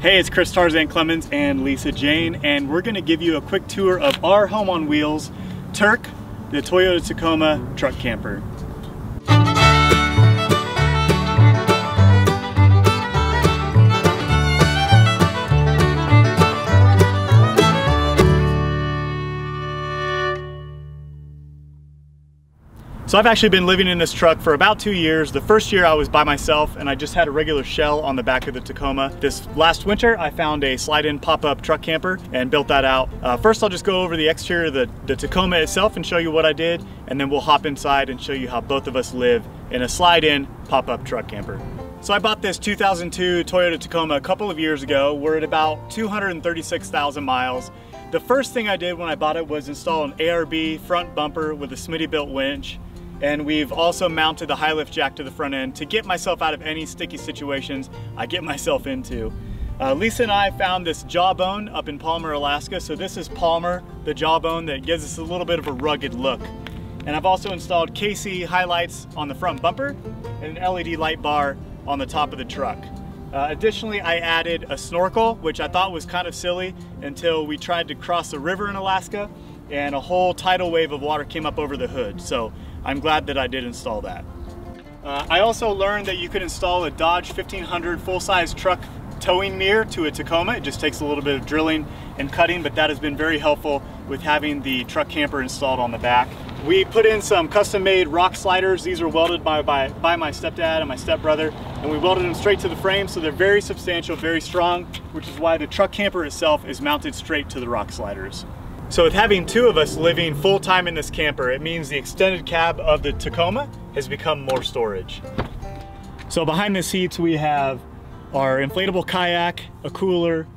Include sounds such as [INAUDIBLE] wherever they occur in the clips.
Hey, it's Chris Tarzan Clemens and Lisa Jane, and we're gonna give you a quick tour of our home on wheels, Turk, the Toyota Tacoma truck camper. So I've actually been living in this truck for about two years. The first year I was by myself and I just had a regular shell on the back of the Tacoma. This last winter I found a slide-in pop-up truck camper and built that out. Uh, first I'll just go over the exterior of the, the Tacoma itself and show you what I did and then we'll hop inside and show you how both of us live in a slide-in pop-up truck camper. So I bought this 2002 Toyota Tacoma a couple of years ago. We're at about 236,000 miles. The first thing I did when I bought it was install an ARB front bumper with a Smittybilt winch and we've also mounted the high lift jack to the front end to get myself out of any sticky situations I get [LAUGHS] myself into. Uh, Lisa and I found this jawbone up in Palmer, Alaska. So this is Palmer, the jawbone that gives us a little bit of a rugged look. And I've also installed KC HiLites on the front bumper and an LED light bar on the top of the truck. Uh, additionally, I added a snorkel, which I thought was kind of silly until we tried to cross a river in Alaska and a whole tidal wave of water came up over the hood. So I'm glad that I did install that. Uh, I also learned that you could install a Dodge 1500 full-size truck towing mirror to a Tacoma. It just takes a little bit of drilling and cutting, but that has been very helpful with having the truck camper installed on the back. We put in some custom-made rock sliders. These are welded by, by, by my stepdad and my stepbrother, and we welded them straight to the frame, so they're very substantial, very strong, which is why the truck camper itself is mounted straight to the rock sliders. So with having two of us living full-time in this camper, it means the extended cab of the Tacoma has become more storage. So behind the seats we have our inflatable kayak, a cooler,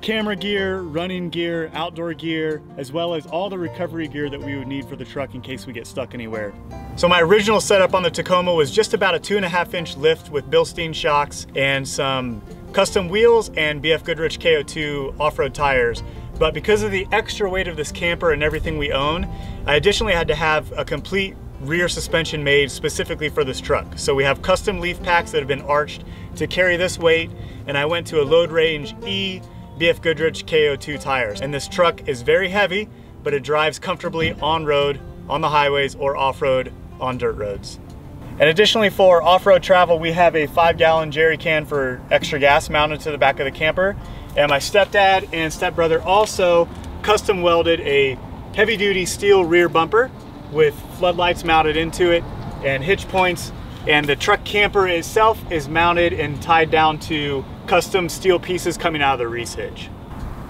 camera gear, running gear, outdoor gear, as well as all the recovery gear that we would need for the truck in case we get stuck anywhere. So my original setup on the Tacoma was just about a two and a half inch lift with Bilstein shocks and some custom wheels and BF Goodrich KO2 off-road tires. But because of the extra weight of this camper and everything we own, I additionally had to have a complete rear suspension made specifically for this truck. So we have custom leaf packs that have been arched to carry this weight, and I went to a load range E BF Goodrich KO2 tires. And this truck is very heavy, but it drives comfortably on road, on the highways, or off-road on dirt roads. And additionally for off-road travel, we have a five gallon jerry can for extra gas mounted to the back of the camper. And my stepdad and stepbrother also custom welded a heavy duty steel rear bumper with floodlights mounted into it and hitch points. And the truck camper itself is mounted and tied down to custom steel pieces coming out of the Reese hitch.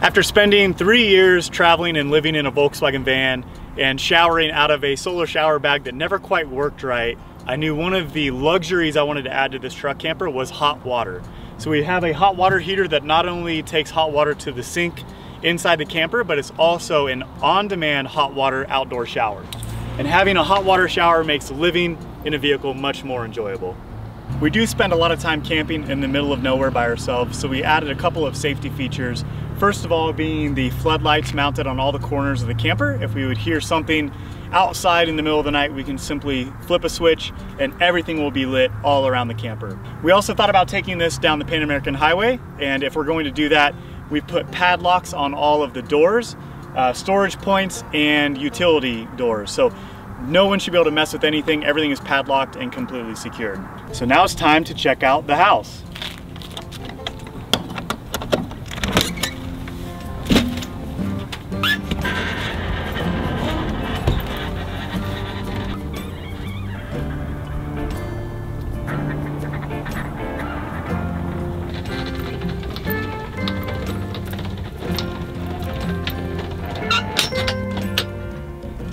After spending three years traveling and living in a Volkswagen van and showering out of a solar shower bag that never quite worked right, I knew one of the luxuries I wanted to add to this truck camper was hot water. So we have a hot water heater that not only takes hot water to the sink inside the camper, but it's also an on-demand hot water outdoor shower. And having a hot water shower makes living in a vehicle much more enjoyable. We do spend a lot of time camping in the middle of nowhere by ourselves, so we added a couple of safety features. First of all being the floodlights mounted on all the corners of the camper. If we would hear something outside in the middle of the night, we can simply flip a switch and everything will be lit all around the camper. We also thought about taking this down the Pan American Highway, and if we're going to do that, we put padlocks on all of the doors, uh, storage points, and utility doors. So no one should be able to mess with anything. Everything is padlocked and completely secured. So now it's time to check out the house.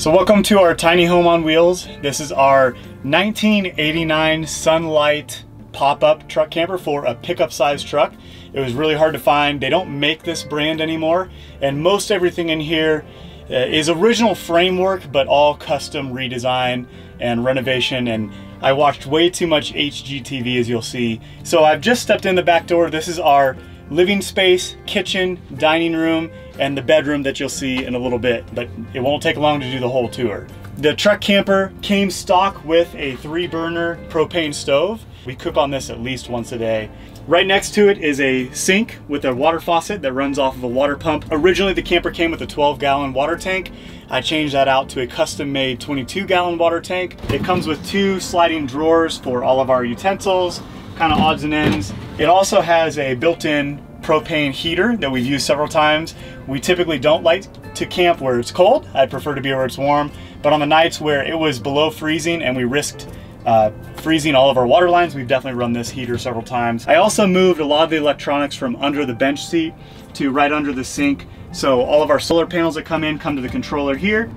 So welcome to our tiny home on wheels. This is our 1989 Sun-Lite pop-up truck camper for a pickup size truck. It was really hard to find. They don't make this brand anymore. And most everything in here uh, original framework, but all custom redesign and renovation. And I watched way too much HGTV as you'll see. So I've just stepped in the back door. This is our living space, kitchen, dining room, and the bedroom that you'll see in a little bit, but it won't take long to do the whole tour. The truck camper came stock with a three burner propane stove. We cook on this at least once a day. Right next to it is a sink with a water faucet that runs off of a water pump. Originally the camper came with a 12 gallon water tank. I changed that out to a custom made 22 gallon water tank. It comes with two sliding drawers for all of our utensils, kind of odds and ends. It also has a built-in propane heater that we've used several times. We typically don't like to camp where it's cold. I prefer to be where it's warm. But on the nights where it was below freezing and we risked uh, freezing all of our water lines. We've definitely run this heater several times. I also moved a lot of the electronics from under the bench seat to right under the sink. So all of our solar panels that come in come to the controller here.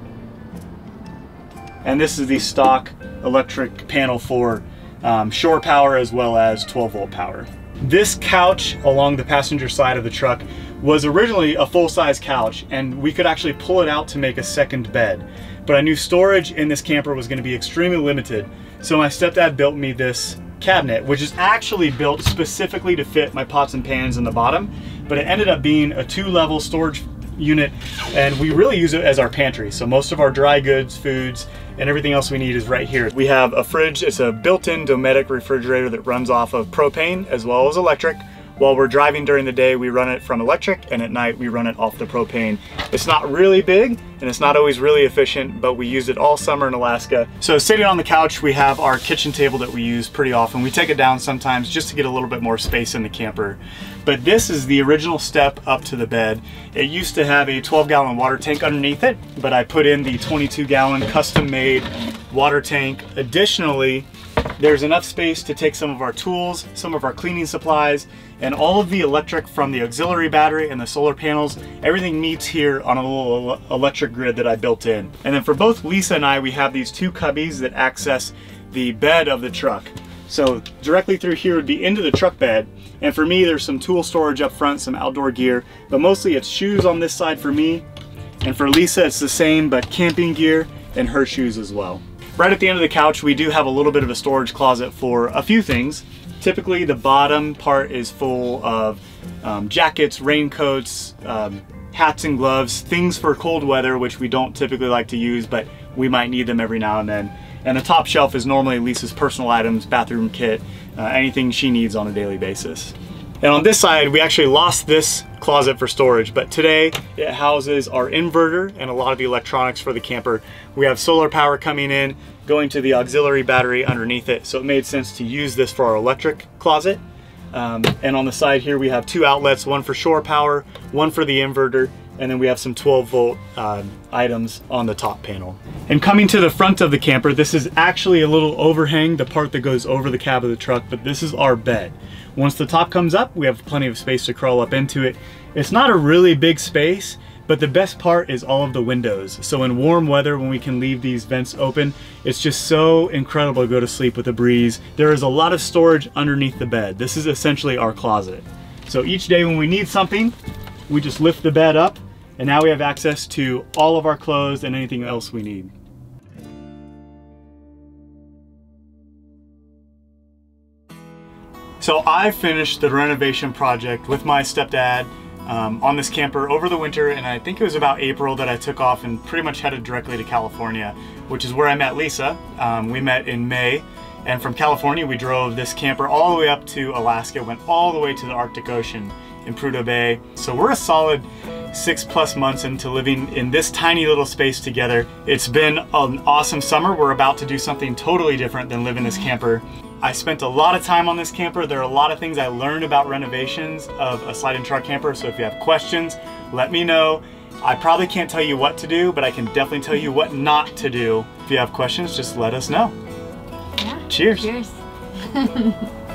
And this is the stock electric panel for um, shore power as well as 12 volt power. This couch along the passenger side of the truck was originally a full-size couch and we could actually pull it out to make a second bed. But I knew storage in this camper was gonna be extremely limited. So my stepdad built me this cabinet, which is actually built specifically to fit my pots and pans in the bottom, but it ended up being a two level storage unit and we really use it as our pantry. So most of our dry goods, foods, and everything else we need is right here. We have a fridge, it's a built-in Dometic refrigerator that runs off of propane as well as electric. While we're driving during the day, we run it from electric, and at night we run it off the propane. It's not really big, and it's not always really efficient, but we use it all summer in Alaska. So sitting on the couch, we have our kitchen table that we use pretty often. We take it down sometimes just to get a little bit more space in the camper. But this is the original step up to the bed. It used to have a 12 gallon water tank underneath it, but I put in the 22 gallon custom made water tank. Additionally, there's enough space to take some of our tools, some of our cleaning supplies, and all of the electric from the auxiliary battery and the solar panels, everything meets here on a little electric grid that I built in. And then for both Lisa and I, we have these two cubbies that access the bed of the truck. So directly through here would be into the truck bed. And for me, there's some tool storage up front, some outdoor gear, but mostly it's shoes on this side for me. And for Lisa, it's the same, but camping gear and her shoes as well. Right at the end of the couch, we do have a little bit of a storage closet for a few things. Typically the bottom part is full of um, jackets, raincoats, um, hats and gloves, things for cold weather, which we don't typically like to use, but we might need them every now and then. And the top shelf is normally Lisa's personal items, bathroom kit, uh, anything she needs on a daily basis. And on this side, we actually lost this closet for storage, but today it houses our inverter and a lot of the electronics for the camper. We have solar power coming in, going to the auxiliary battery underneath it, so it made sense to use this for our electric closet. Um, and on the side here, we have two outlets, one for shore power, one for the inverter, and then we have some 12 volt uh, items on the top panel. And coming to the front of the camper, this is actually a little overhang, the part that goes over the cab of the truck, but this is our bed. Once the top comes up, we have plenty of space to crawl up into it. It's not a really big space, but the best part is all of the windows. So in warm weather, when we can leave these vents open, it's just so incredible to go to sleep with a breeze. There is a lot of storage underneath the bed. This is essentially our closet. So each day when we need something, we just lift the bed up and now we have access to all of our clothes and anything else we need. So I finished the renovation project with my stepdad um, on this camper over the winter and I think it was about April that I took off and pretty much headed directly to California, which is where I met Lisa. Um, we met in May and from California we drove this camper all the way up to Alaska, went all the way to the Arctic Ocean in Prudhoe Bay. So we're a solid six plus months into living in this tiny little space together. It's been an awesome summer. We're about to do something totally different than live in this camper. I spent a lot of time on this camper. There are a lot of things I learned about renovations of a slide-in truck camper. So if you have questions, let me know. I probably can't tell you what to do, but I can definitely tell you what not to do. If you have questions, just let us know. Yeah. Cheers. Cheers. [LAUGHS]